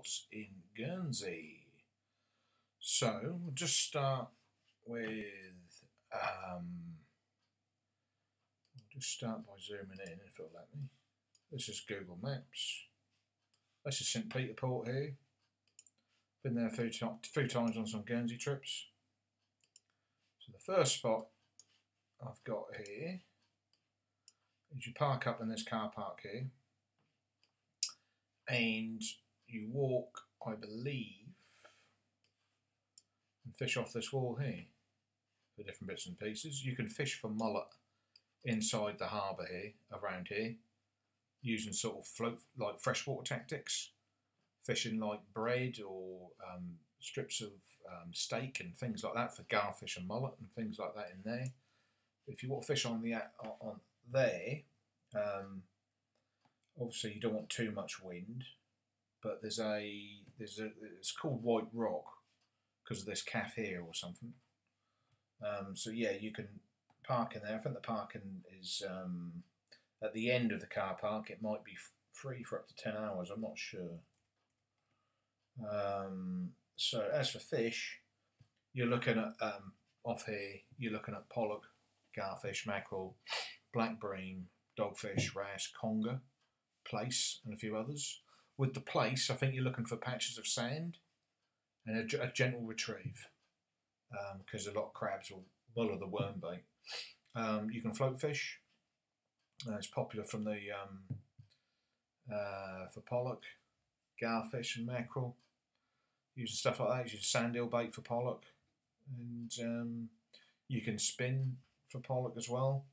spots in Guernsey. So we'll just start with um, we'll just start by zooming in if it'll let me. This is Google Maps. This is St Peter Port here. Been there a few, few times on some Guernsey trips. So the first spot I've got here is you park up in this car park here and you walk, I believe, and fish off this wall here for different bits and pieces. You can fish for mullet inside the harbour here, around here, using sort of float like freshwater tactics, fishing like bread or um, strips of um, steak and things like that for garfish and mullet and things like that in there. If you want to fish on the on there, um, obviously you don't want too much wind, but there's a there's a it's called White Rock because of this cafe here or something. Um, so yeah, you can park in there. I think the parking is um, at the end of the car park. It might be free for up to ten hours. I'm not sure. Um, so as for fish, you're looking at um, off here. You're looking at pollock, garfish, mackerel, black bream, dogfish, wrasse, conger plaice and a few others. With the plaice, I think you're looking for patches of sand and a, a gentle retrieve because um, a lot of crabs will muller the worm bait. Um, you can float fish. Uh, it's popular from the um, uh, for pollock, garfish, and mackerel. Using stuff like that, use sand eel bait for pollock, and um, you can spin for pollock as well.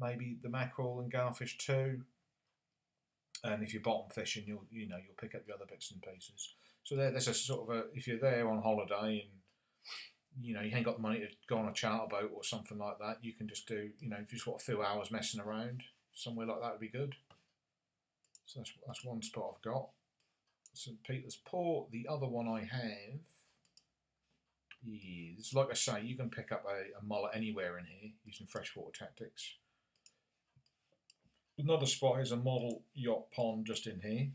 Maybe the mackerel and garfish too and if you're bottom fishing, you'll you know you'll pick up the other bits and pieces. So there, there's a sort of a if you're there on holiday and you know you ain't got the money to go on a charter boat or something like that, you can just do you know just what a few hours messing around somewhere like that would be good. So that's that's one spot I've got. St Peter's Port. The other one I have is like I say, you can pick up a, a mullet anywhere in here using freshwater tactics. Another spot is a model yacht pond just in here.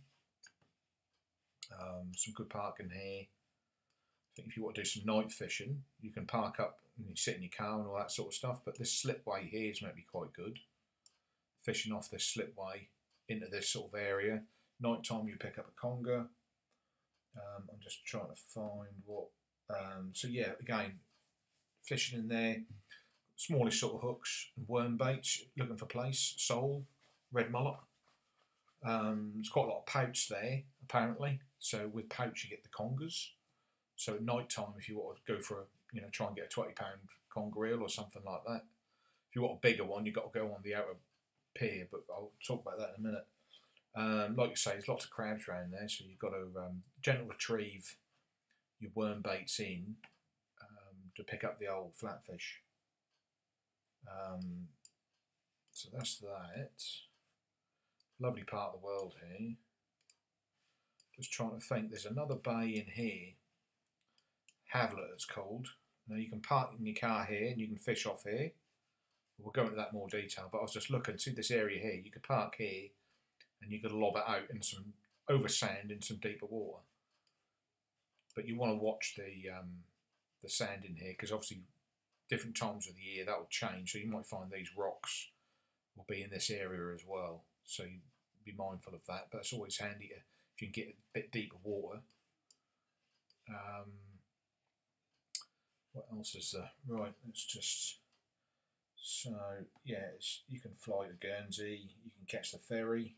Um, some good parking here. I think if you want to do some night fishing, you can park up and you sit in your car and all that sort of stuff. But this slipway here is maybe quite good. Fishing off this slipway into this sort of area. Night time you pick up a conger. Um, I'm just trying to find what. Um, so yeah, again, fishing in there. Smallish sort of hooks and worm baits, looking for plaice, sole, red mullet. Um, there's quite a lot of pout there, apparently. So with pout, you get the congers. So at night time, if you want to go for a, you know, try and get a 20 pound conger eel or something like that. If you want a bigger one, you've got to go on the outer pier, but I'll talk about that in a minute. Um, like you say, there's lots of crabs around there, so you've got to um, gentle retrieve your worm baits in um, to pick up the old flatfish. Um, so that's that lovely part of the world here. Just trying to think, there's another bay in here, Havelet it's called. Now you can park in your car here and you can fish off here. We'll go into that more detail, but I was just looking, see this area here, you could park here and you could lob it out in some over sand in some deeper water. But you want to watch the um, the sand in here because obviously different times of the year that will change. So you might find these rocks will be in this area as well. So you be mindful of that. But it's always handy to, if you can get a bit deeper water. Um, what else is there? Right, let's just. So yeah, you can fly to Guernsey. You can catch the ferry.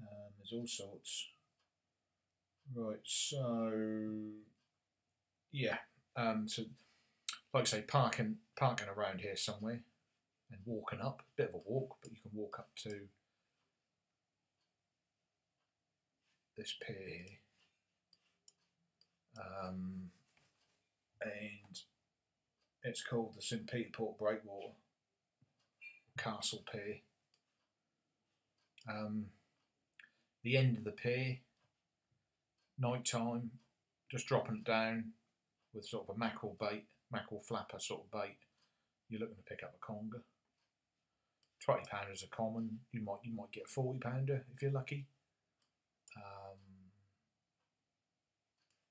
Um, there's all sorts. Right, so yeah, um, so like I say, parking parking around here somewhere and walking up, a bit of a walk, but you can walk up to this pier here. Um, and it's called the St Peter Port Breakwater Castle Pier. Um, the end of the pier, night time, just dropping it down with sort of a mackerel bait, mackerel flapper sort of bait. You're looking to pick up a conger. Twenty pounders are common. You might you might get a forty pounder if you're lucky. Um,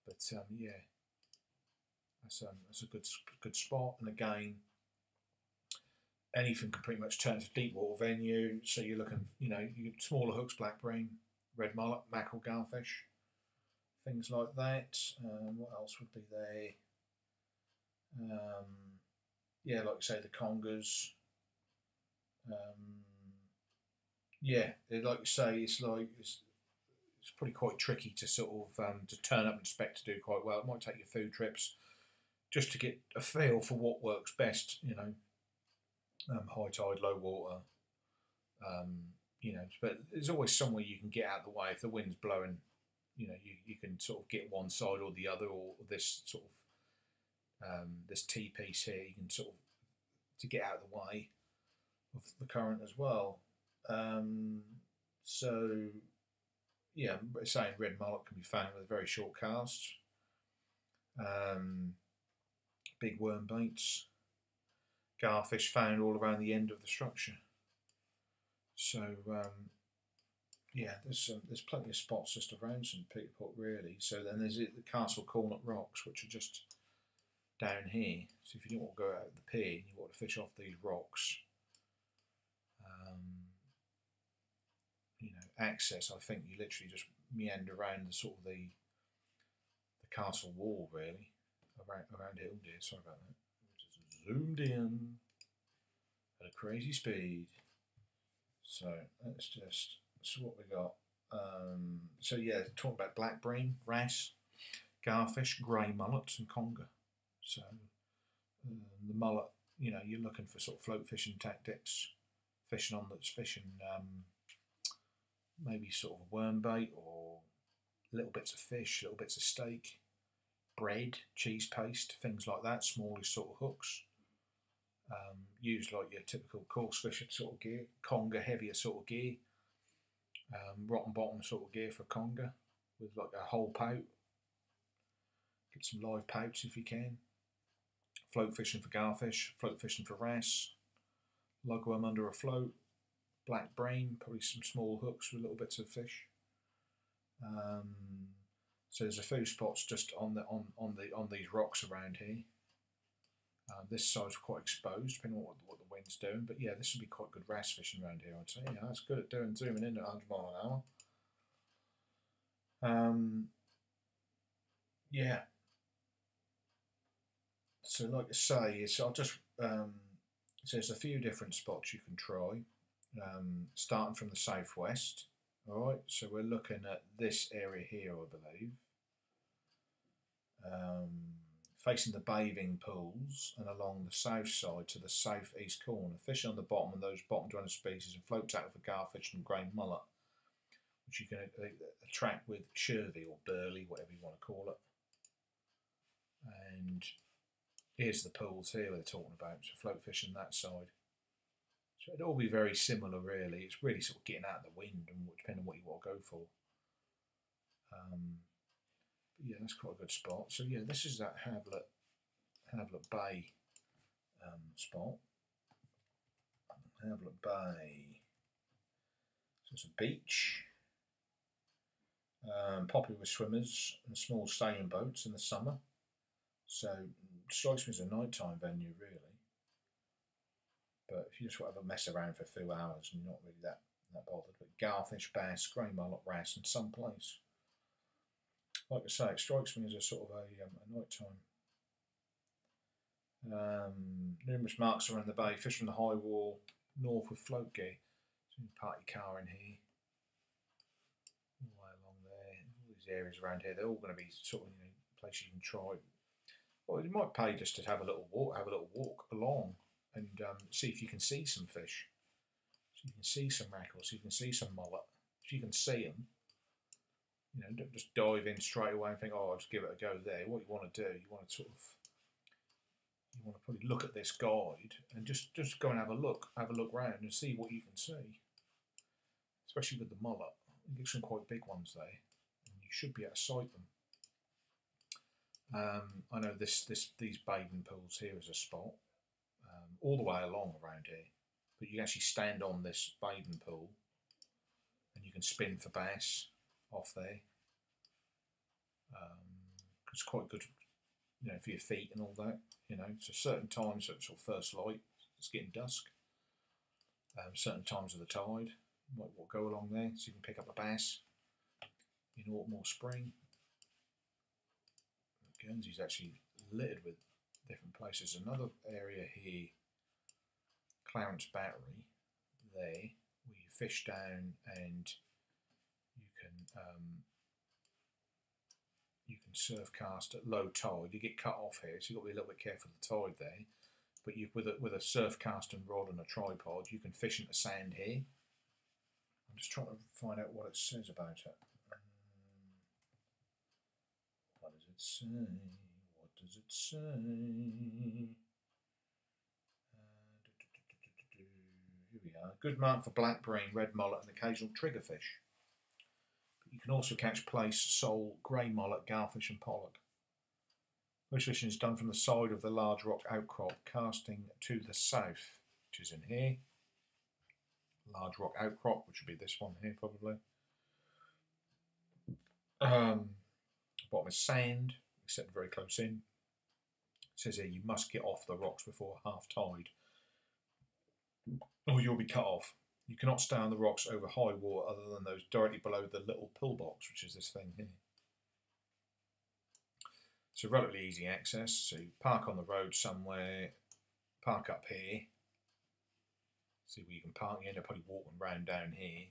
But um, yeah, that's um, that's a good good spot. And again, anything can pretty much turn to deep water venue. So you're looking, you know, you smaller hooks, black bream, red mullet, mackerel, garfish, things like that. Um, what else would be there? Um, yeah, like I say, the congers. Um, yeah, like you say, it's like it's, it's probably quite tricky to sort of um, to turn up and expect to do quite well. It might take your food trips just to get a feel for what works best. You know, um, high tide, low water. Um, you know, but there's always somewhere you can get out of the way if the wind's blowing. You know, you, you can sort of get one side or the other, or this sort of um, this T piece here. You can sort of to get out of the way of the current as well. Um, so, yeah, saying red mullet can be found with very short casts, um, big worm baits, garfish found all around the end of the structure. So, um, yeah, there's um, there's plenty of spots just around St Peter Port really. So then there's the Castle Cornet rocks, which are just down here. So if you don't want to go out of the pier, you want to fish off these rocks. Um, you know, access. I think you literally just meander around the sort of the the castle wall really around around it. Oh dear, sorry about that. Just zoomed in at a crazy speed. So let's just see what we got. Um, so yeah, talk about black bream, wrasse, garfish, grey mullets, and conger. So um, the mullet, you know, you're looking for sort of float fishing tactics, fishing on that's fishing um, maybe sort of worm bait or little bits of fish, little bits of steak, bread, cheese paste, things like that, smallish sort of hooks. Um, use like your typical coarse fishing sort of gear, conger heavier sort of gear, um, rotten bottom sort of gear for conger with like a whole pout. Get some live pouts if you can float fishing for garfish, float fishing for wrasse, lugworm under a float, black bream, probably some small hooks with little bits of fish. Um, so there's a few spots just on the on on the on these rocks around here. Uh, this side's quite exposed, depending on what, what the wind's doing. But yeah, this would be quite good wrasse fishing around here, I'd say. Yeah, that's good at doing zooming in at 100 mile an hour. Um, yeah, so like I say, is I'll just um, so there's a few different spots you can try, um, starting from the southwest. All right, so we're looking at this area here, I believe, um, facing the bathing pools and along the south side to the southeast corner. Fish on the bottom of those bottom dwelling species and float tackle for garfish and grey mullet, which you can uh, attract with shirvey or burley, whatever you want to call it. And Here's the pools here they're talking about, so float fishing that side. So it'd all be very similar, really. It's really sort of getting out of the wind and depending on what you want to go for. Um, yeah, that's quite a good spot. So yeah, this is that Havelet, Havelet Bay um, spot. Havelet Bay. So it's a beach. Um, popular with swimmers and small sailing boats in the summer. So strikes me as a nighttime venue, really. But if you just want to mess around for a few hours, and you're not really that, that bothered. But garfish, bass, grey mullet, wrasse, and some plaice. Like I say, it strikes me as a sort of a, um, a nighttime. Um, numerous marks around the bay, fish from the high wall, north with float gear. Party car in here. All the way along there. All these areas around here, they're all going to be sort of you know, places you can try well, it might pay just to have a little walk, have a little walk along, and um, see if you can see some fish. So you can see some mackerel, so you can see some mullet. If you can see them, you know, don't just dive in straight away and think, "Oh, I'll just give it a go." There, what you want to do, you want to sort of, you want to probably look at this guide and just just go and have a look, have a look round and see what you can see. Especially with the mullet, you get some quite big ones there, and you should be able to sight them. Um, I know this this these bathing pools here is a spot all the way along around here, but you actually stand on this bathing pool and you can spin for bass off there. Um, It's quite good, you know, for your feet and all that. You know, so certain times, so sort of first light, it's getting dusk. Um, certain times of the tide might will go along there, so you can pick up a bass in autumn or spring. Guernsey's actually littered with different places. Another area here, Clarence Battery, there, where you fish down and you can um, you can surf cast at low tide. You get cut off here, so you've got to be a little bit careful of the tide there. But you with a with a surf casting rod and a tripod, you can fish into sand here. I'm just trying to find out what it says about it. What does it say? What does it say? We. Good mark for black bream, red mullet, and occasional triggerfish. But you can also catch plaice, sole, grey mullet, garfish, and pollock. Fishing is done from the side of the large rock outcrop, casting to the south, which is in here. Large rock outcrop, which would be this one here probably. Um, bottom is sand, except very close in. It says here you must get off the rocks before half tide, or you'll be cut off. You cannot stay on the rocks over high water other than those directly below the little pillbox, which is this thing here. So relatively easy access. So park on the road somewhere, park up here. See where you can park. You end up probably walking round down here.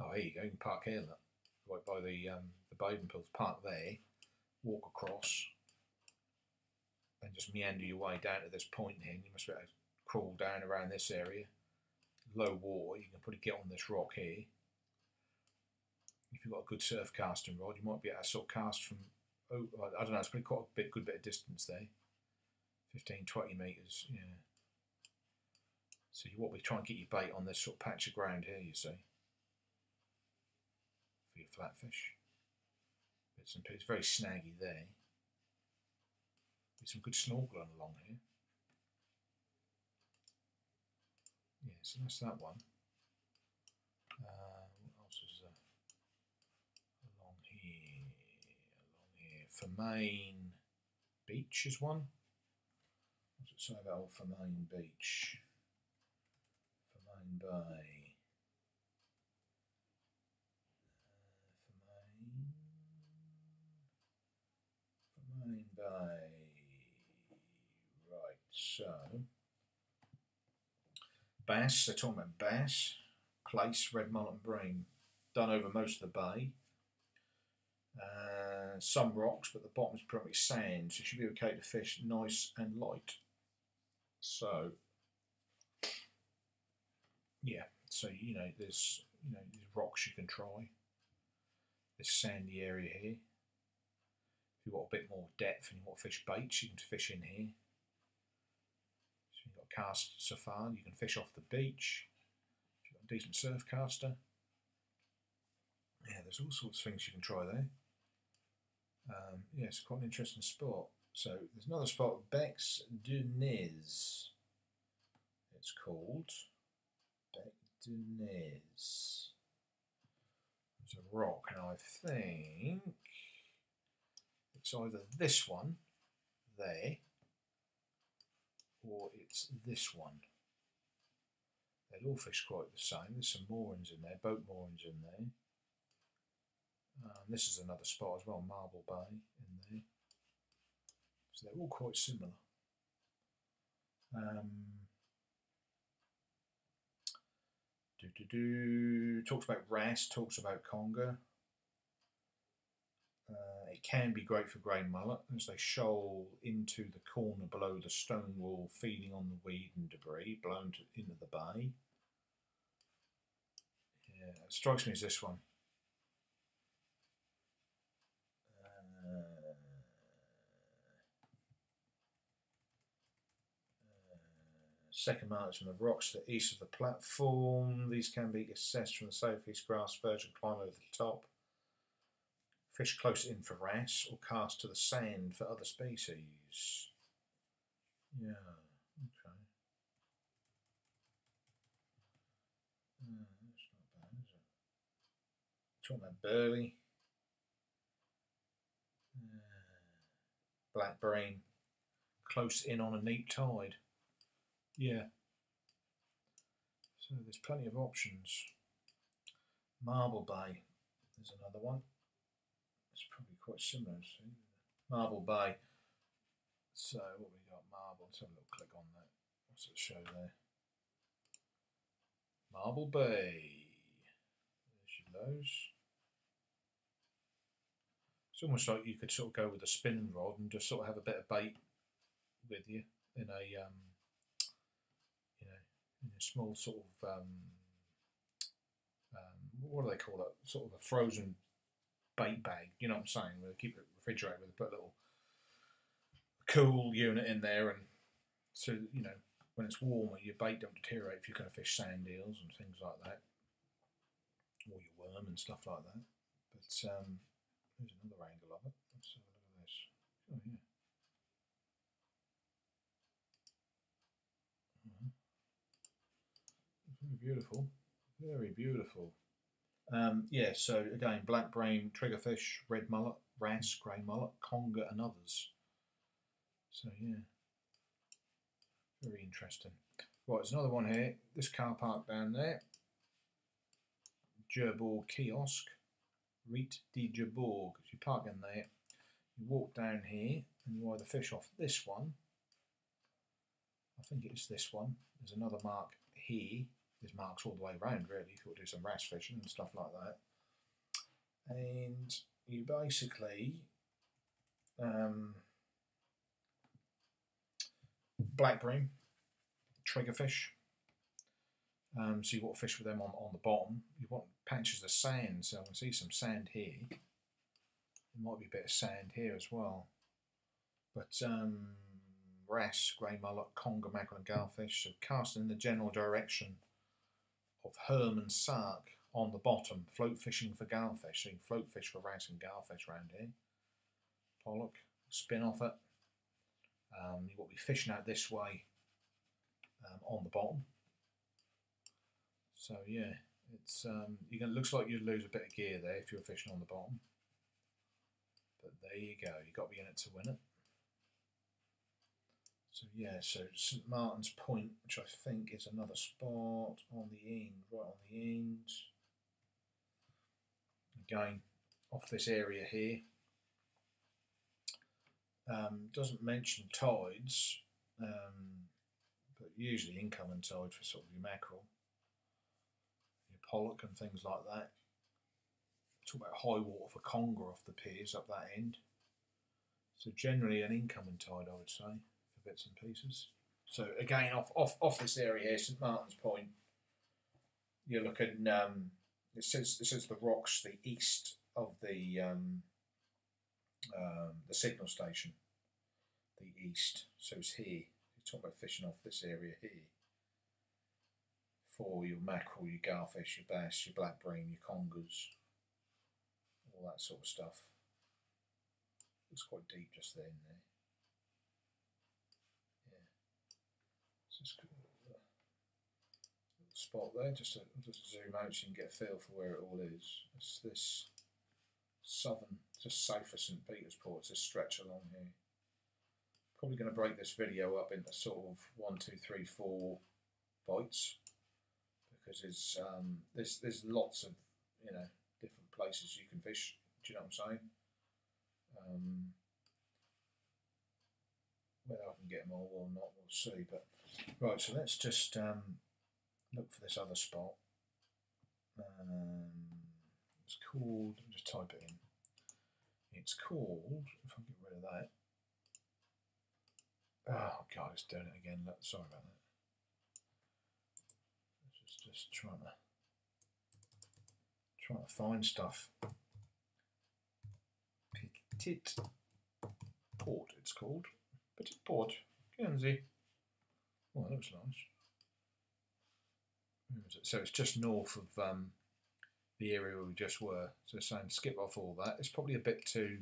Oh, here you go. You can park here, look. right by the um, the bathing pools. Park there, walk across, and just meander your way down to this point here. And you must be able to crawl down around this area. Low water. You can probably get on this rock here. If you've got a good surf casting rod, you might be able to sort of cast from oh, I don't know, it's pretty quite a bit, good bit of distance there. 15, 20 metres, yeah. So you want to trying to get your bait on this sort of patch of ground here, you see. For your flatfish. Bits and pieces, very snaggy there. There's some good snorkeling along here. Yeah, so that's that one. Uh, what else is there? Along here, along here. Fermain Beach is one. What's it say about old Fermain Beach? Fermain Bay. Uh, Fermain. Bay. Right, so. Bass, they're talking about bass, plaice, red mullet and bream. Done over most of the bay. Uh, some rocks, but the bottom is much sand, so it should be okay to fish nice and light. So, yeah, so you know, there's you know, there's rocks you can try. This sandy area here. If you want a bit more depth and you want to fish baits, you can fish in here. Cast so far, you can fish off the beach. Decent surf caster. Yeah, there's all sorts of things you can try there. Um, yeah, it's quite an interesting spot. So there's another spot, Bec du Nez. It's called Bec du Nez. There's a rock, and I think it's either this one there or it's this one. They all fish quite the same. There's some moorings in there, boat moorings in there. Um, this is another spot as well, Marble Bay in there. So they're all quite similar. Um, do do do talks about wrasse, talks about conger. Uh, it can be great for grey mullet as they shoal into the corner below the stone wall, feeding on the weed and debris blown to, into the bay. Yeah, it strikes me as this one. Second marks from the rocks to the east of the platform. These can be assessed from the southeast grass verge and climb over the top. Fish close in for wrasse or cast to the sand for other species. Yeah, okay. Yeah, that's not bad, is it? Talking about burley. Uh, black bream. close in on a neap tide. Yeah. So there's plenty of options. Marble Bay, there's another one. Quite similar. See? Marble Bay. So what we got? Marble. Let's have a little click on that. What's it show there? Marble Bay. There's your those. It's almost like you could sort of go with a spinning rod and just sort of have a bit of bait with you in a um, you know in a small sort of um, um, what do they call it? Sort of a frozen bait bag. You know what I'm saying? They keep it refrigerated with put a little cool unit in there, and so you know when it's warmer, your bait don't deteriorate if you're going to fish sand eels and things like that, or your worm and stuff like that. But um, there's another angle of it. Let's have a look at this. Oh yeah. Very beautiful. Very beautiful. Um, yeah, so again, black bream, triggerfish, red mullet, wrasse, grey mullet, conger, and others. So yeah, very interesting. Right, there's another one here. This car park down there. Cherbourg Kiosk, Riet de Cherbourg. You park in there, you walk down here, and you either fish off this one. I think it's this one. There's another mark here there's marks all the way around really if you do some wrasse fishing and stuff like that. And you basically um, black bream, triggerfish. Um, so you want to fish with them on, on the bottom. You want patches of sand, so I can see some sand here. There might be a bit of sand here as well. But um, grey mullet, conger, mackerel and garfish, so casting in the general direction of herm and sark on the bottom, float fishing for garfish. So you float fish for wrasse and garfish around here. Pollock, spin off it. Um, you will be fishing out this way um, on the bottom. So yeah, it's um, you can looks like you'd lose a bit of gear there if you're fishing on the bottom. But there you go, You've got to be in it to win it. So yeah, so St Martin's Point, which I think is another spot on the end, right on the end. Again, off this area here. Um, doesn't mention tides, um, but usually incoming tide for sort of your mackerel, your pollock and things like that. Talk about high water for conger off the piers up that end. So generally an incoming tide, I would say bits and pieces. So again, off off off this area here, St Martin's Point, you're looking. Um, it says it the rocks the east of the um, um, the signal station, the east. So it's here. You're talking about fishing off this area here for your mackerel, your garfish, your bass, your black bream, your congers, all that sort of stuff. It's quite deep just there there. Just spot there, just to, just zoom out so you can get a feel for where it all is. It's this southern, just south of St Peter's Port, it's a stretch along here. Probably going to break this video up into sort of one, two, three, four bites because there's um, there's there's lots of you know different places you can fish. Do you know what I'm saying? Um, whether I can get them all or not, we'll see. But right, so let's just um, look for this other spot. Um, it's called. Just type it in. It's called. If I get rid of that. Oh God, it's doing it again. Look, sorry about that. Just just trying to trying to find stuff. Petit port, it's called. Petit Port, Guernsey. Well, that looks nice. It? So it's just north of um, the area where we just were. So saying skip off all that. It's probably a bit too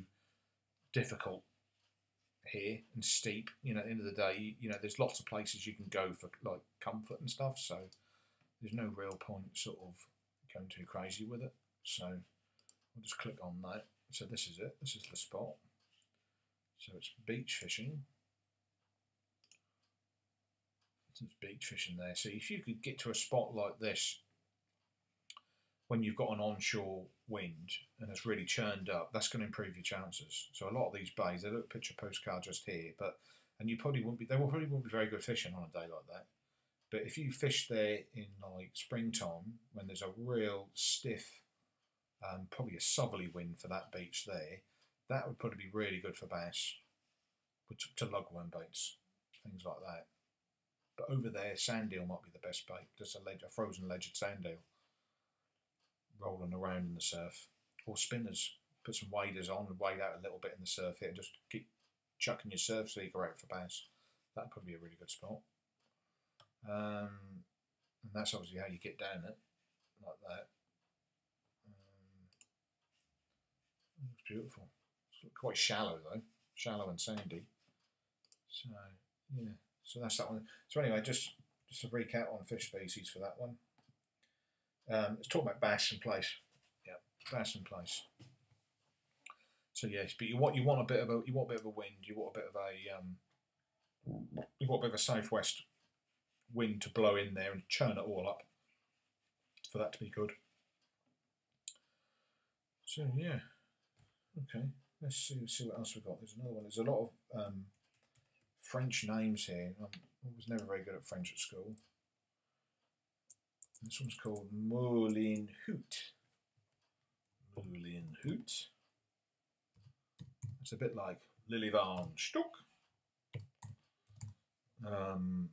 difficult here and steep. You know, at the end of the day, you know, there's lots of places you can go for like comfort and stuff. So there's no real point sort of going too crazy with it. So I'll just click on that. So this is it. This is the spot. So it's beach fishing. It's beach fishing there. So if you could get to a spot like this when you've got an onshore wind and it's really churned up, that's going to improve your chances. So a lot of these bays, they look picture postcard just here, but and you probably won't be they will probably won't be very good fishing on a day like that. But if you fish there in like springtime when there's a real stiff, um, probably a southerly wind for that beach there, that would probably be really good for bass, to, to lugworm baits, things like that. But over there, sand eel might be the best bait, just a, a frozen ledgered sand rolling around in the surf, or spinners. Put some waders on and wade out a little bit in the surf here, just keep chucking your surf seeker out for bass. That'd probably be a really good spot. Um, and that's obviously how you get down it, like that. Um, it's beautiful. It's quite shallow though, shallow and sandy. So yeah, so that's that one. So anyway, just just a recap on fish species for that one. Um, let's talk about bass and plaice. Yeah, bass and plaice. So yes, but you want you want a bit of a you want a bit of a wind. You want a bit of a um, you want a bit of a southwest wind to blow in there and churn it all up for that to be good. So yeah, okay. Let's see see what else we've got. There's another one. There's a lot of um, French names here. I was never very good at French at school. This one's called Moulin Hoot. Moulin Hoot. It's a bit like Lily Van Stock. Um,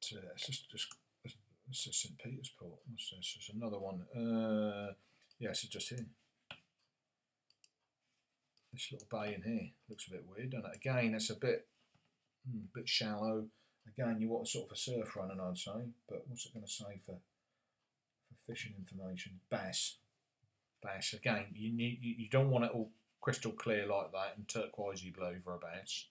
so it's just, just this is St. Peter's Port. What's this? There's another one. Uh, yes, it's just here. This little bay in here looks a bit weird, doesn't it? Again, it's a bit, hmm, bit shallow. Again, you want sort of a surf running, I'd say. But what's it going to say for for fishing information? Bass, bass. Again, you need you, you don't want it all crystal clear like that and turquoisey blue for a bass.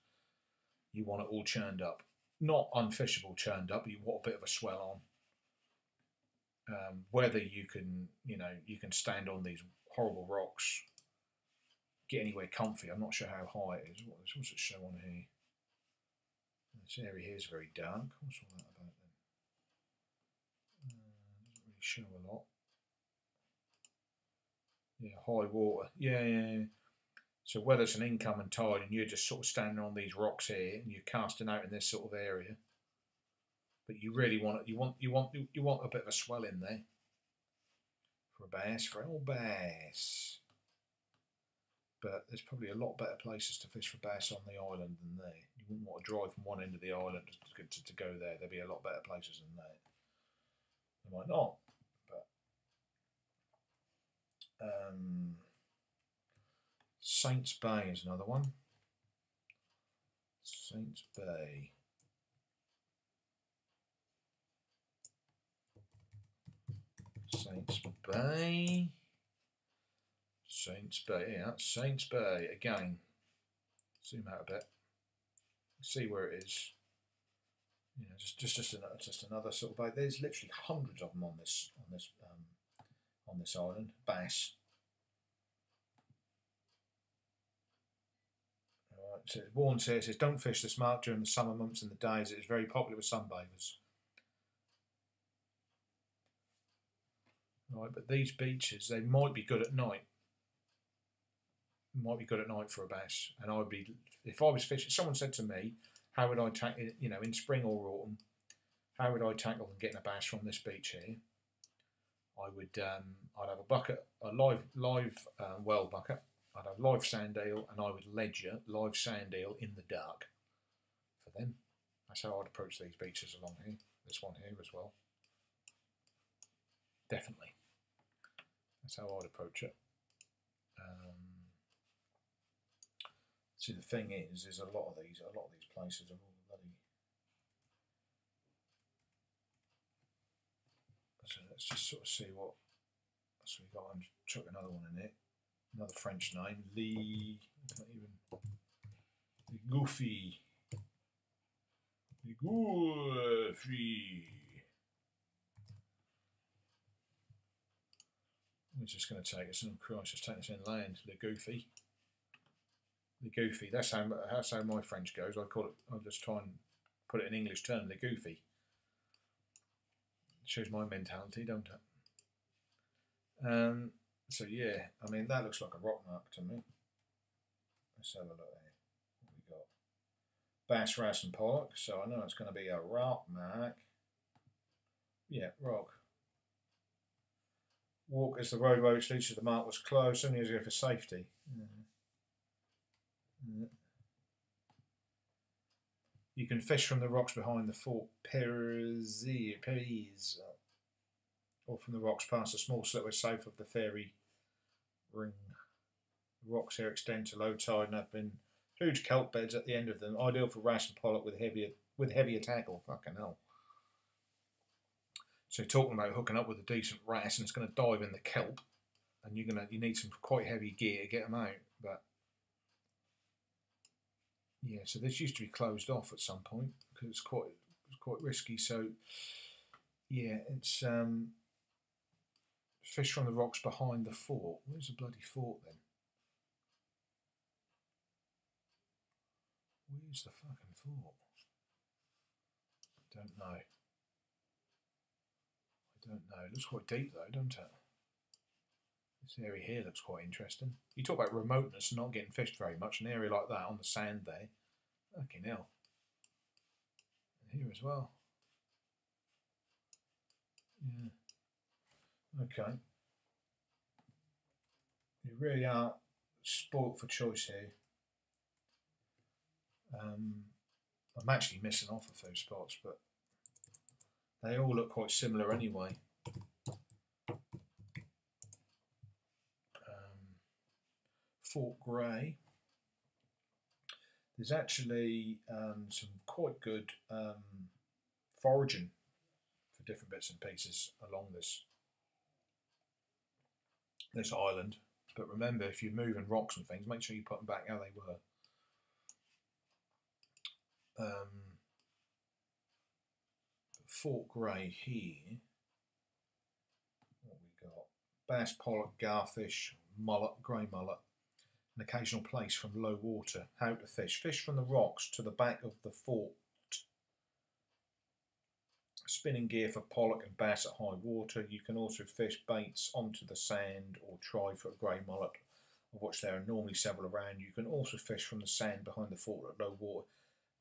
You want it all churned up not unfishable churned up, you want a bit of a swell on. Um, whether you can, you know, you can stand on these horrible rocks, get anywhere comfy. I'm not sure how high it is. What, what's it show on here? This area here is very dark. What's all that about then? Uh, doesn't really show a lot. Yeah, high water. Yeah, yeah, yeah. So whether it's an incoming tide and you're just sort of standing on these rocks here and you're casting out in this sort of area, but you really want it, you want you want you want a bit of a swell in there for a bass, for an old bass. But there's probably a lot better places to fish for bass on the island than there. You wouldn't want to drive from one end of the island to, to, to go there. There'd be a lot better places than that. There might not, but um, Saints Bay is another one. Saints Bay. Saints Bay. Saints Bay, yeah, Saints Bay again. Zoom out a bit. See where it is. You know, just just just another, just another sort of bay. There's literally hundreds of them on this on this um, on this island. Bass. So Warren says, says, don't fish this mark during the summer months and the days. It is very popular with sunbathers. Right, but these beaches, they might be good at night. Might be good at night for a bass. And I would be, if I was fishing, someone said to me, how would I tackle, you know, in spring or autumn, how would I tackle getting a bass from this beach here? I would, um, I'd have a bucket, a live, live uh, well bucket, I'd have live sand eel and I would ledger live sand eel in the dark for them. That's how I'd approach these beaches along here. This one here as well. Definitely. That's how I'd approach it. See, the thing is, is a lot of these, a lot of these places are all bloody. So let's just sort of see what. So we got. I'm chuck another one in it another French name, Lee, not even, Goofy, Goofy. We're just going to take us, oh Christ, just take us inland, the Goofy. The goofy. That's how that's how my French goes. I call it. I'll just try and put it in English term. The goofy. Shows my mentality, don't it? Um. So yeah, I mean that looks like a rock mark to me. Let's have a look here. What we got? Bass, Wrasse and Pollock. So I know it's going to be a rock mark. Yeah, rock. Walk as the roadway which leads to the mark was closed. Only as go for safety. You can fish from the rocks behind the Fort Perez, or from the rocks past a small slipway south of the ferry ring. The rocks here extend to low tide and have been huge kelp beds at the end of them, ideal for wrasse and pollock with heavier with heavier tackle. Fucking hell. So talking about hooking up with a decent wrasse and it's going to dive in the kelp, and you're gonna you need some quite heavy gear to get them out. But yeah, so this used to be closed off at some point because it's quite it's quite risky. So yeah, it's um, fish from the rocks behind the fort. Where's the bloody fort then? Where's the fucking fort? Don't know. I don't know. It looks quite deep though, don't it? This area here looks quite interesting. You talk about remoteness and not getting fished very much. An area like that on the sand there. Fucking hell. And here as well. Yeah. Okay. You really are sport for choice here. Um, I'm actually missing off a few spots, but they all look quite similar anyway. Fort Grey, there's actually um, some quite good um, foraging for different bits and pieces along this this island. But remember, if you're moving rocks and things, make sure you put them back how they were. Um, Fort Grey here. What we got? Bass, pollock, garfish, mullet, grey mullet, an occasional plaice from low water. How to fish. Fish from the rocks to the back of the fort. Spinning gear for pollock and bass at high water. You can also fish baits onto the sand or try for a grey mullet, of which there are normally several around. You can also fish from the sand behind the fort at low water.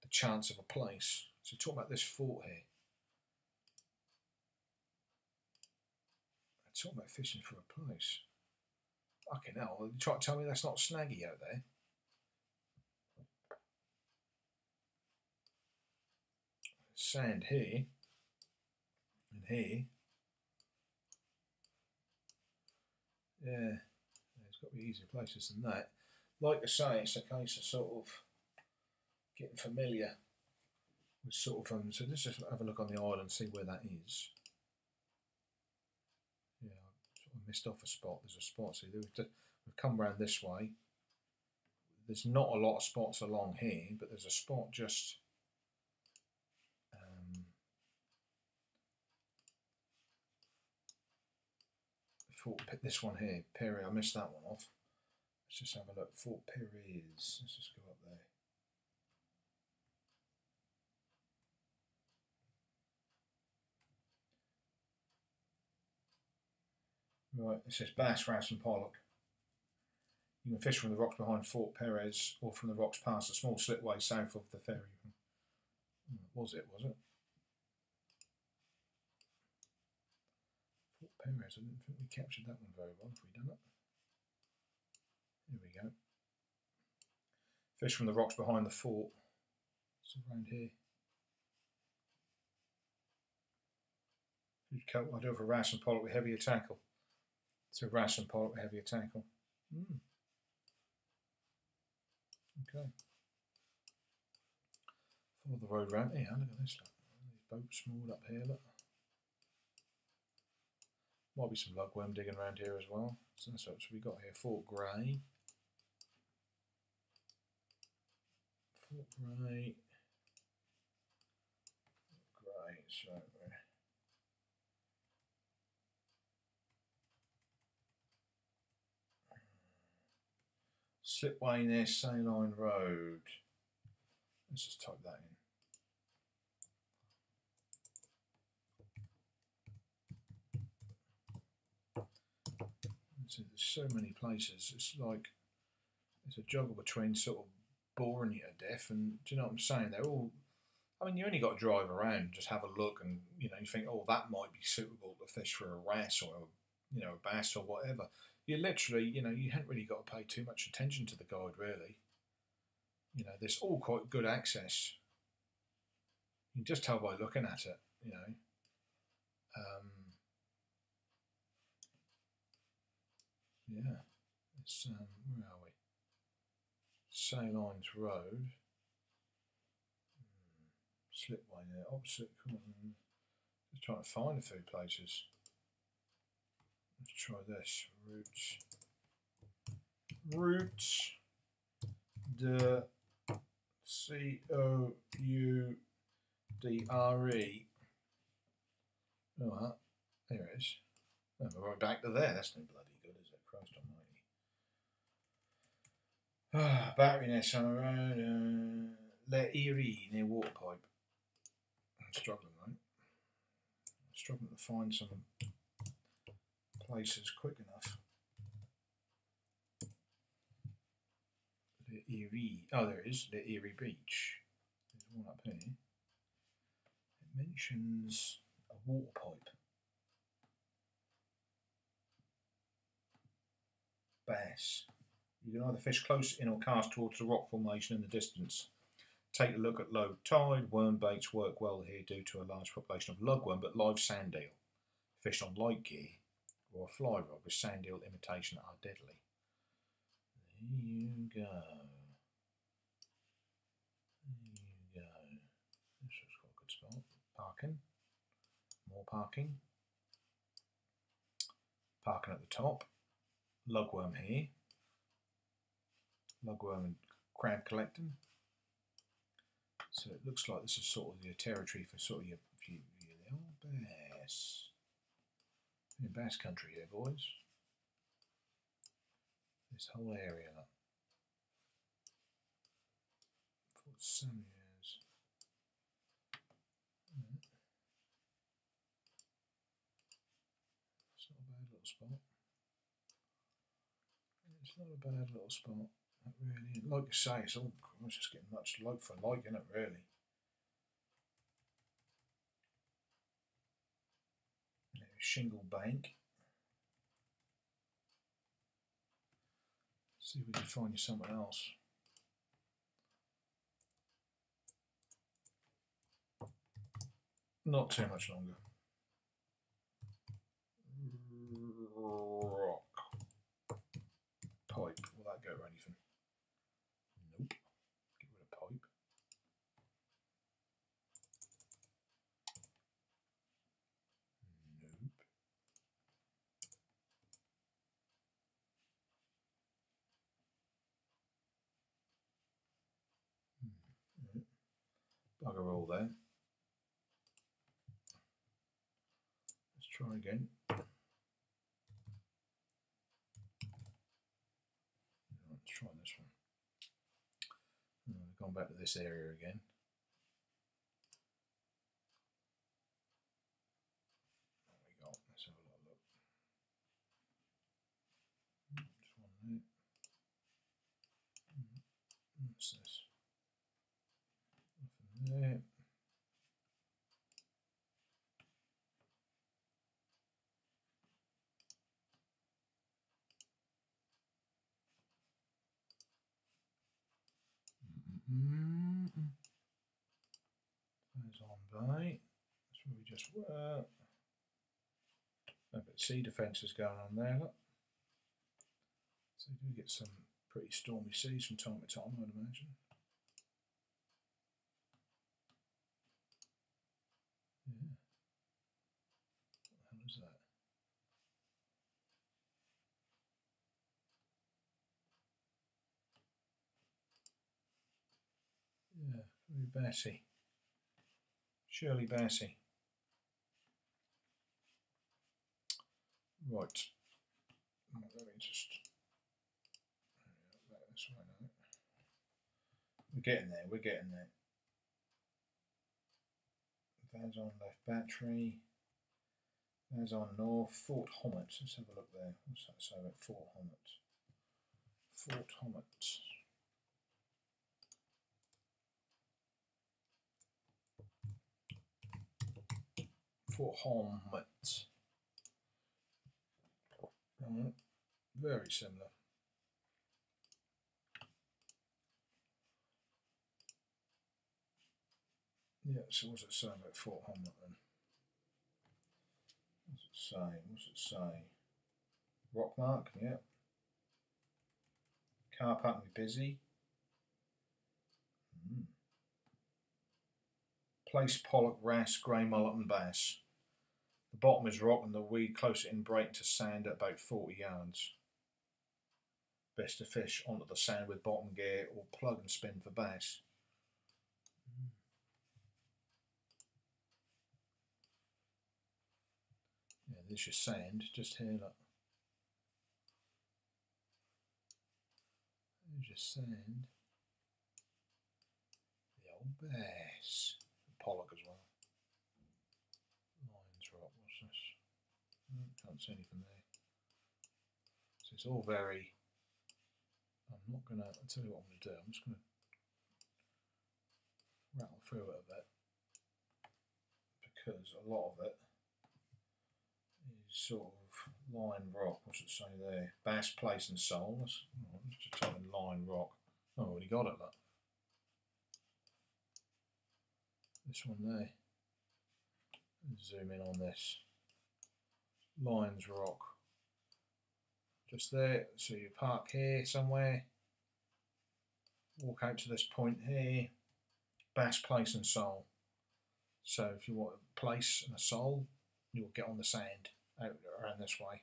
The chance of a plaice. So talk about this fort here. Talk about fishing for a plaice. Fucking hell, you try to tell me that's not snaggy out there? Sand here and here. Yeah, there's got to be easier places than that. Like I say, it's a case of sort of getting familiar with sort of um, so let's just have a look on the island and see where that is missed off a spot. There's a spot. So we've, come around this way. There's not a lot of spots along here, but there's a spot just um, Fort this one here, Perry. I missed that one off. Let's just have a look. Fort Perry is. Let's just go up there. Right, it says bass, wrasse and pollock. You can fish from the rocks behind Fort Perez or from the rocks past a small slipway south of the ferry. Hmm, was it, was it? Fort Perez, I didn't think we captured that one very well. Have we done it? Here we go. Fish from the rocks behind the fort. It's around here. I do have a wrasse and pollock with heavier tackle. So Wrasse and Pollock heavier tackle. Mm. Okay. Follow the road round here. Look at this. Look. These boats moored up here. Look. Might be some lugworm digging around here as well. So that's what we got here. Fort Grey. Fort Grey. Grey. So Slipway near Saline Road. Let's just type that in. So there's so many places. It's like it's a juggle between sort of boring you to death and do you know what I'm saying? They're all I mean you only got to drive around, just have a look and you know, you think, oh that might be suitable to fish for a wrasse or you know, a bass or whatever. You literally, you know, you haven't really got to pay too much attention to the guide really. You know, there's all quite good access. You can just tell by looking at it, you know. Um, yeah, it's um, where are we? Salines Road. Hmm, slipway there, opposite. Just trying to find a few places. Let's try this. Root root The C O U D R E. Oh. There it is. Oh, we're right back to there. That's no bloody good, is it? Christ almighty. Ah, battery near Summer Road. Uh, Le Erie near water pipe. I'm struggling, right? I'm struggling to find some places quick enough. Le Erie. Oh, there is. Le Erie Beach. There's one up here. It mentions a water pipe. Bass. You can either fish close in or cast towards the rock formation in the distance. Take a look at low tide. Worm baits work well here due to a large population of lugworm, but live sand eel, fished on light gear or a fly rod with sand eel imitation are deadly. There you go. There you go. This is a good spot. Parking. More parking. Parking at the top. Lugworm here. Lugworm and crab collecting. So it looks like this is sort of your territory for sort of your, oh, bass. In bass country here, boys. This whole area. For some years. Mm. It's not a bad little spot. It's not a bad little spot. Not really. Like I say, it's all it's just getting much like for like, isn't it, really? Shingle Bank. See if we can find you someone else. Not too much longer. Rock. Pipe. Will that go or anything? Nope. Get rid of pipe. Nope. Hmm. Bugger all there. Let's try again. Let's try this one. We've gone back to this area again. What we got? Let's have a little look. Hmm, Just one there. Hmm, What's this? Nothing there. Mm-mm. Those on bait. That's where we just were. A bit sea defences going on there. Look. So you do get some pretty stormy seas from time to time, I'd imagine. Yeah. What the hell is that? Very Shirley Bassy. Right. Let me just uh, now. We're getting there, we're getting there. There's on left battery. There's on north. Fort Hommet. Let's have a look there. What's that say about Fort Hommet? Fort Hommet. Fort Hommet. Right. Very similar. Yeah, so what's it say about Fort Hommet then? What's it say? What's it say? Rockmark, yeah. Car park be busy. Mm. Plaice pollock, wrasse, grey mullet and bass. The bottom is rock and the weed closer in break to sand at about 40 yards. Best to fish onto the sand with bottom gear or plug and spin for bass. Yeah, there's your sand just here, look. There's your sand. The old bass. Pollock as well. Lines rock, what's this? Oh, can't see anything there. So it's all very I'm not gonna I'll tell you what I'm gonna do, I'm just gonna rattle through it a bit because a lot of it is sort of line rock. What's it say there? Bass plaice and sole. Let's, oh, let's just type in line rock. Oh, already got it. Look. This one there. Zoom in on this. Lines rock. Just there. So you park here somewhere. Walk out to this point here. Bass plaice and sole. So if you want a plaice and a sole, you'll get on the sand out around this way.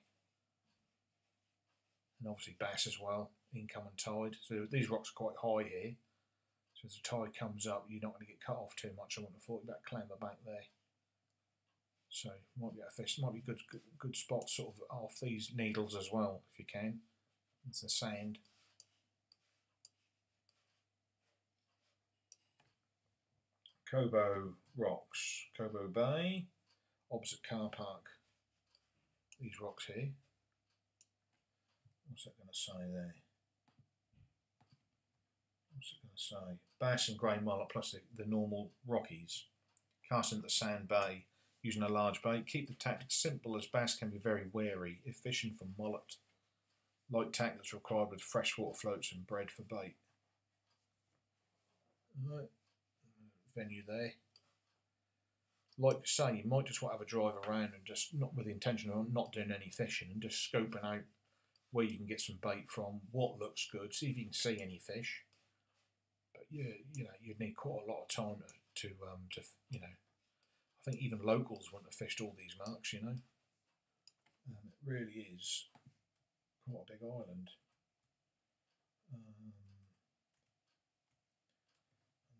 And obviously bass as well, income and tide. So these rocks are quite high here. So as the tide comes up, you're not going to get cut off too much. I want to thought that clamber back there. So might be a fish. Might be good, good, good spot sort of off these needles as well, if you can. It's the sand. Cobo Rocks, Cobo Bay, opposite car park. These rocks here. What's that going to say there? What's it going to say? Bass and grey mullet plus the, the normal Rockies. Cast into the sand bay using a large bait. Keep the tactics simple as bass can be very wary if fishing for mullet. Light tactics required with freshwater floats and bread for bait. Right venue there. Like you say, you might just want to have a drive around and just not with the intention of not doing any fishing and just scoping out where you can get some bait from, what looks good, see if you can see any fish. But yeah, you know, you'd need quite a lot of time to, to, um, to you know, I think even locals wouldn't have fished all these marks, you know. Um, it really is quite a big island. Um,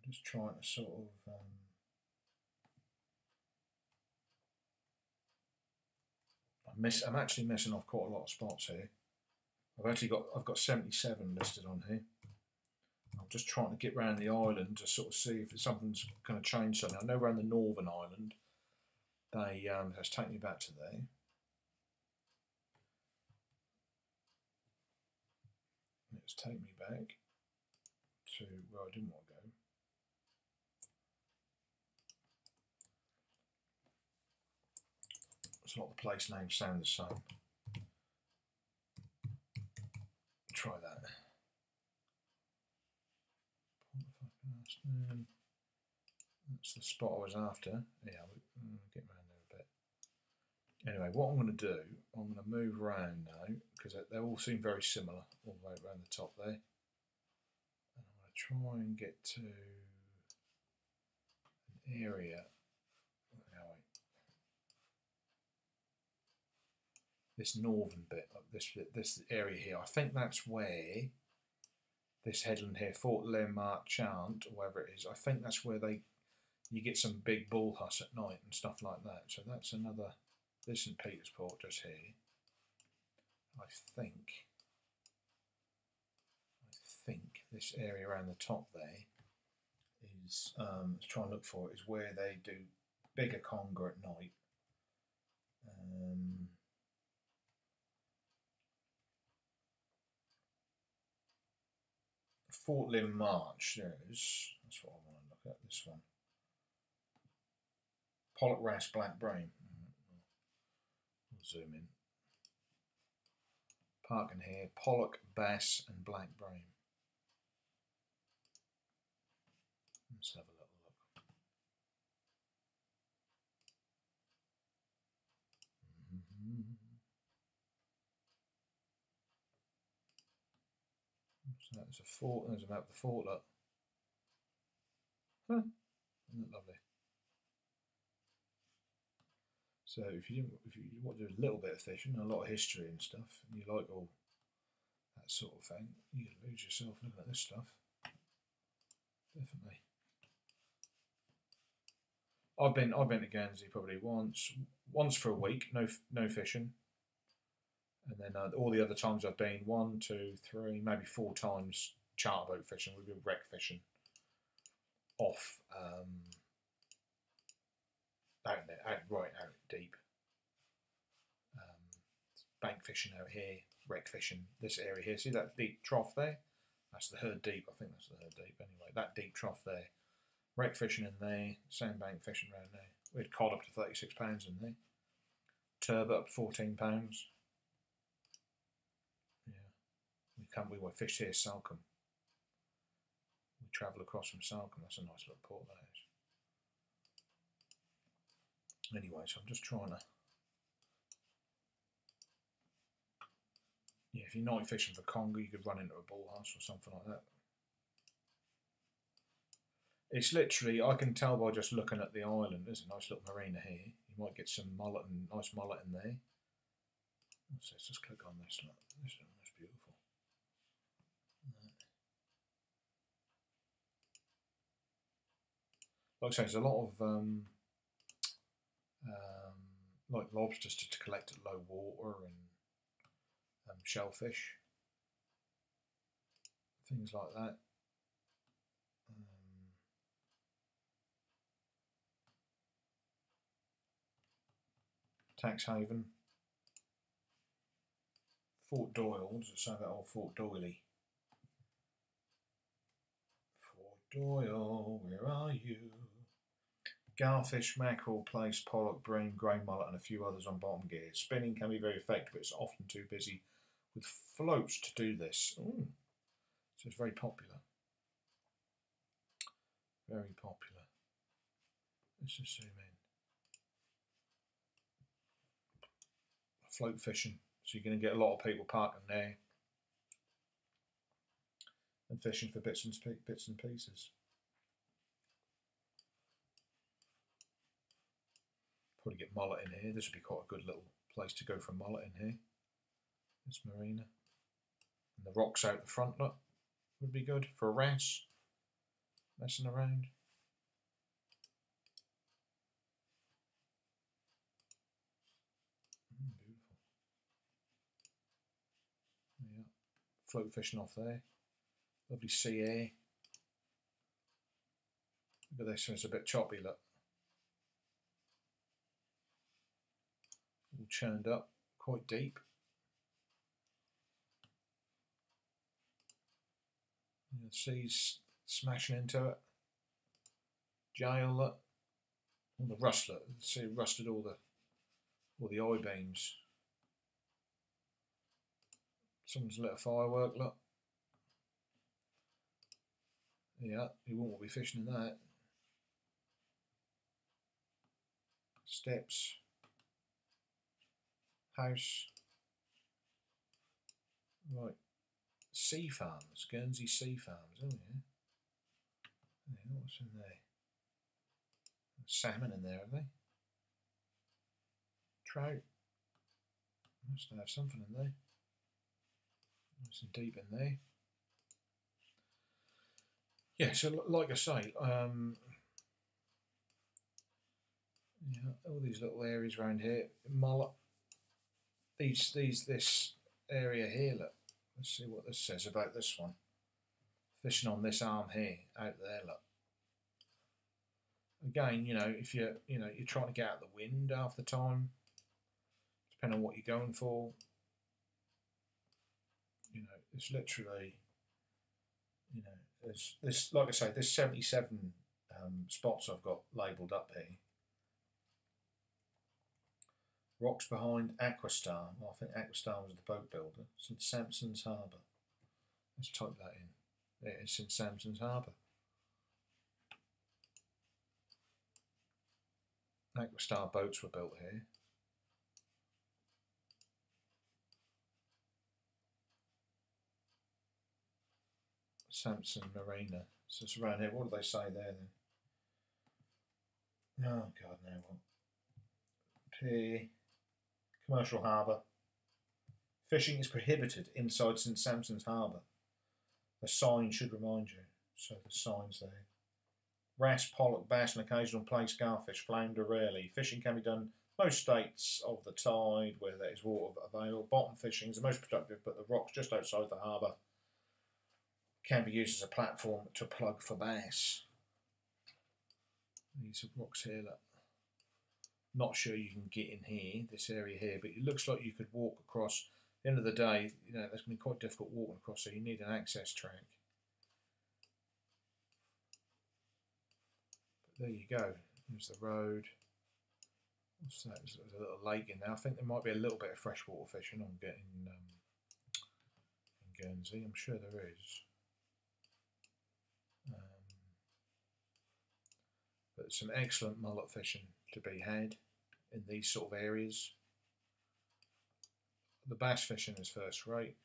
I'm just trying to sort of um, I miss I'm actually missing off quite a lot of spots here. I've actually got I've got 77 listed on here. I'm just trying to get around the island to sort of see if something's going to change something. I know around the Northern Island they um, has taken me back to there. Let's take me back to where I didn't want to go. It's not the place names sound the same. Try that. That's the spot I was after. Yeah, mm, get around there a bit. Anyway, what I'm going to do, I'm going to move around now because they, they all seem very similar all the way around the top there. And I'm going to try and get to an area this northern bit, like this this area here. I think that's where this headland here, Fort Le Marchant, or wherever it is. I think that's where they you get some big bull huss at night and stuff like that. So that's another. This St Peter's Port just here. I think. I think this area around the top there is um, let's try and look for it is where they do bigger conger at night. Um, Fort Lynn March, there it is. That's what I want to look at. This one. Pollock Wrasse Black Bream. We'll zoom in. Parking here, Pollock, Bass, and Black Bream. Let's have a little look. Mm-hmm. That's a fort. There's a map of the fort. Look. Huh. Isn't that lovely? So if you if you want to do a little bit of fishing, a lot of history and stuff, and you like all that sort of thing, you lose yourself looking at this stuff. Definitely. I've been I've been to Guernsey probably once once for a week, no no fishing, and then uh, all the other times I've been one, two, three, maybe four times charter boat fishing. We've been wreck fishing off. Um, out there, out right out deep. Um, bank fishing out here, wreck fishing this area here. See that deep trough there? That's the Hurd Deep. I think that's the Hurd Deep. Anyway, that deep trough there. Wreck fishing in there, sandbank fishing around there. We had cod up to thirty six pounds in there. Turbot up to fourteen pounds. Yeah, we come. We were fished here, Salcombe. We travel across from Salcombe. That's a nice little port. That is. Anyway, so I'm just trying to. Yeah, if you're night fishing for conger, you could run into a bullhuss or something like that. It's literally, I can tell by just looking at the island. There's a nice little marina here. You might get some mullet and nice mullet in there. Let's just click on this. Look, this is beautiful. Like I say, there's a lot of um, um, like lobsters to, to, collect at low water and um, shellfish, things like that. Um, tax haven, Fort Doyle, just say that old Fort Doyley. Fort Doyle, where are you? Garfish, mackerel, plaice, pollock, bream, grey mullet, and a few others on bottom gear. Spinning can be very effective, but it's often too busy with floats to do this. Ooh. So it's very popular. Very popular. Let's just zoom in. Float fishing. So you're going to get a lot of people parking there and fishing for bits and bits and pieces. Probably get mullet in here. This would be quite a good little place to go for mullet in here. This marina. And the rocks out the front, look, would be good for a. Messing around. Mm, beautiful. Yeah. Float fishing off there. Lovely sea air. Look at this, it's a bit choppy, look. Churned up quite deep. You see seas smashing into it. Jail. All the rustler. See rusted all the all the eye beams. Someone's lit a firework, look. Yeah, you won't be fishing in that. Steps house. Right. Sea farms, Guernsey sea farms, oh yeah. yeah what's in there? Salmon in there, have they? Trout. Must have something in there. Some deep in there. Yeah, so like I say, um, yeah, all these little areas around here, mullet, these these this area here. Look, let's see what this says about this one. fishing on this arm here, out there, look. Again, you know, if you're, you know, you're trying to get out of the wind half the time, depending on what you're going for, you know, it's literally, you know, there's this, like I say, there's 77 um, spots I've got labelled up here. Rocks behind Aquastar. Well, I think Aquastar was the boat builder. St Sampson's Harbour. Let's type that in. There it is St Sampson's Harbour. Aquastar boats were built here. Sampson Marina. So it's around here. What do they say there then? Oh God, now what? P. Commercial harbour. Fishing is prohibited inside St Sampson's Harbour. The sign should remind you. So the sign's there. Wrasse, pollock, bass, and occasional plaice garfish, flounder rarely. Fishing can be done most states of the tide where there is water available. Bottom fishing is the most productive, but the rocks just outside the harbour can be used as a platform to plug for bass. These are rocks here that not sure you can get in here, this area here, but it looks like you could walk across. At the end of the day, you know, that's going to be quite difficult walking across, so you need an access track. But there you go. There's the road. That? There's a little lake in there. I think there might be a little bit of freshwater fishing on getting um, in Guernsey. I'm sure there is. But some excellent mullet fishing to be had in these sort of areas. The bass fishing is first rate.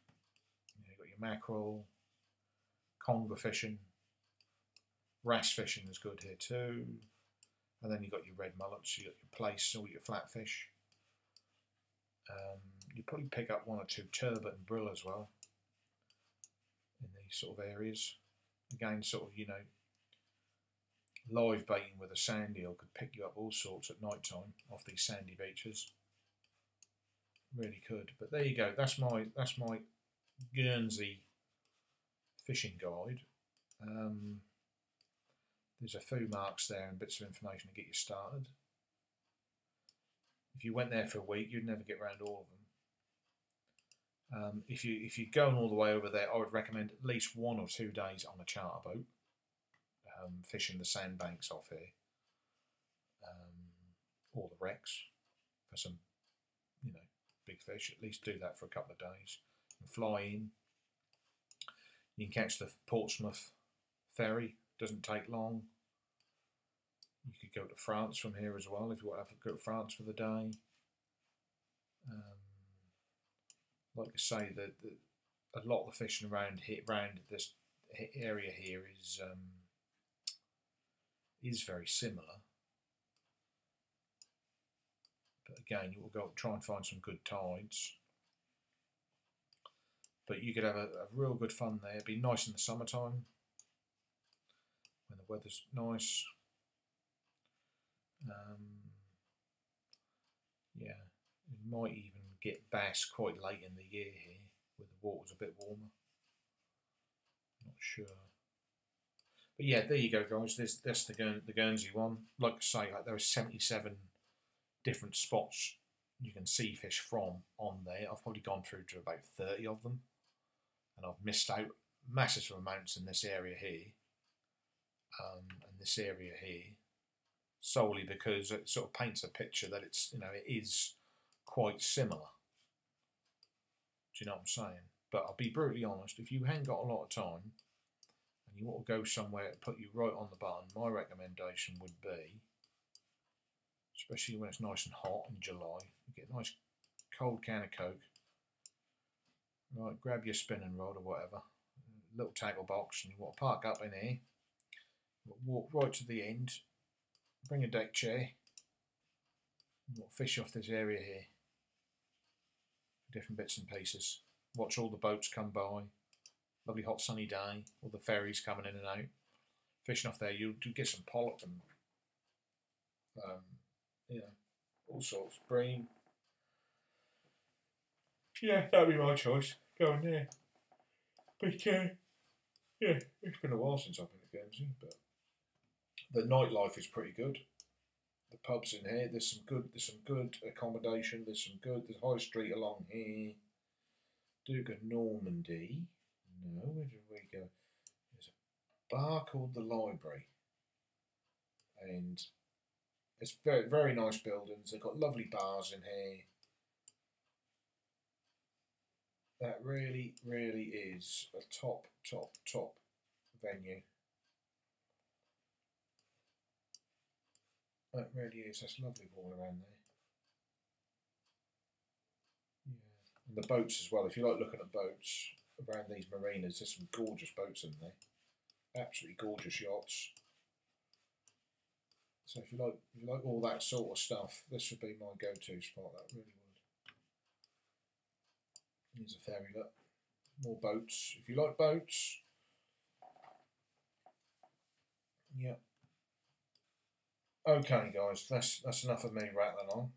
You've got your mackerel, conger fishing, wrasse fishing is good here too. And then you've got your red mullets, you've got your plaice, all your flatfish. Um, you probably pick up one or two turbot and brill as well in these sort of areas. Again, sort of, you know, live baiting with a sand eel could pick you up all sorts at night time off these sandy beaches. Really could. But there you go. That's my that's my Guernsey fishing guide. Um, there's a few marks there and bits of information to get you started. If you went there for a week, you'd never get around all of them. Um, if you if you're going all the way over there, I would recommend at least one or two days on a charter boat um, fishing the sandbanks off here, um, or the wrecks for some, you know, big fish. At least do that for a couple of days and fly in. You can catch the Portsmouth ferry. Doesn't take long. You could go to France from here as well if you want to go to France for the day. Um, like I say, the a lot of the fishing around here, around this area here is um, is very similar. But again, you will go try and find some good tides. But you could have a, a real good fun there. It'd be nice in the summertime when the weather's nice. Um, yeah, you might even get bass quite late in the year here, where the water's a bit warmer. Not sure. But yeah, there you go, guys. There's that's the Guern the Guernsey one. Like I say, like there are 77 different spots you can see fish from on there. I've probably gone through to about 30 of them, and I've missed out massive amounts in this area here, um, and this area here, solely because it sort of paints a picture that it's you know it is quite similar. Do you know what I'm saying? But I'll be brutally honest. If you haven't got a lot of time you want to go somewhere to put you right on the button, my recommendation would be, especially when it's nice and hot in July, get a nice cold can of Coke, right, grab your spinning rod or whatever, little tackle box, and you want to park up in here, walk right to the end, bring a deck chair, and we'll fish off this area here, different bits and pieces, watch all the boats come by, lovely hot sunny day, all the ferries coming in and out, fishing off there. You do get some pollock and um, know all sorts, bream. Yeah, that'd be my choice. Going there. But uh, Yeah, it's been a while since I've been to Guernsey, but the nightlife is pretty good. The pubs in here, there's some good, there's some good accommodation. There's some good. There's High Street along here. Duke Normandy. No, where did we go? There's a bar called the Library, and it's very very nice buildings. They've got lovely bars in here. That really, really is a top, top, top venue. That really is. That's lovely all around there. Yeah. And the boats as well. If you like looking at boats around these marinas, there's some gorgeous boats in there. Absolutely gorgeous yachts. So if you like if you like all that sort of stuff, this would be my go-to spot. That really would. Here's a ferry look. More boats. If you like boats, yeah. Okay, guys, that's that's enough of me rattling on.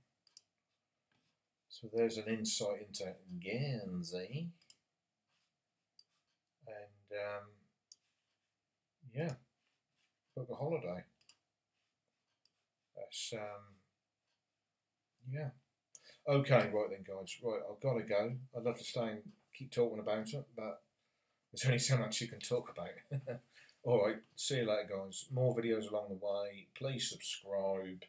So there's an insight into Guernsey, um, yeah, book a holiday. That's um, yeah. Okay, right then, guys. Right, I've got to go. I'd love to stay and keep talking about it, but there's only so much you can talk about. All right, see you later, guys. More videos along the way. Please subscribe.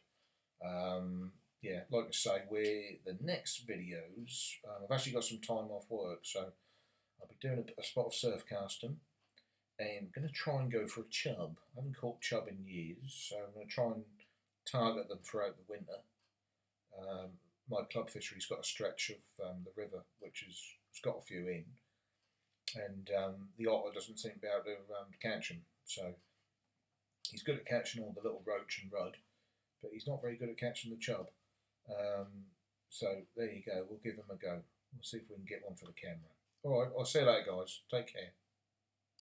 Um, yeah, like I say, we're the next videos. Um, I've actually got some time off work, so I'll be doing a, a spot of surf casting and I'm going to try and go for a chub. I haven't caught chub in years, so I'm going to try and target them throughout the winter. Um, my club fishery's got a stretch of um, the river which has, has got a few in, and um, the otter doesn't seem to be able to um, catch them. So he's good at catching all the little roach and rudd, but he's not very good at catching the chub. Um, so there you go. We'll give him a go. We'll see if we can get one for the camera. All right. I'll see you later, guys. Take care.